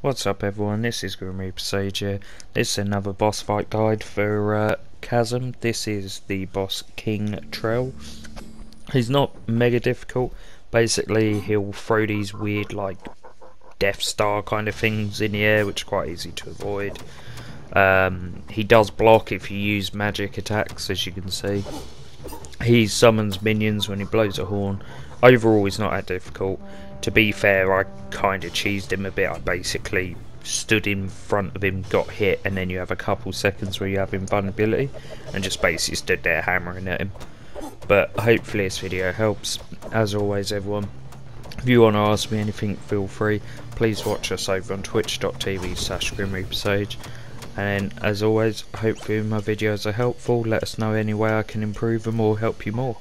What's up everyone, this is Grim Reaper Sage here. This is another boss fight guide for uh, Chasm. This is the boss King Trell. He's not mega difficult. Basically he'll throw these weird like Death Star kind of things in the air which are quite easy to avoid. Um, he does block if you use magic attacks as you can see. He summons minions when he blows a horn. Overall he's not that difficult to be fair, I kind of cheesed him a bit. I basically stood in front of him, got hit, and then you have a couple seconds where you have invulnerability, and just basically stood there hammering at him. But hopefully this video helps. As always, everyone, if you want to ask me anything, feel free. Please watch us over on twitch.tv slash grimreapersage and as always hopefully my videos are helpful. Let us know any way I can improve them or help you more.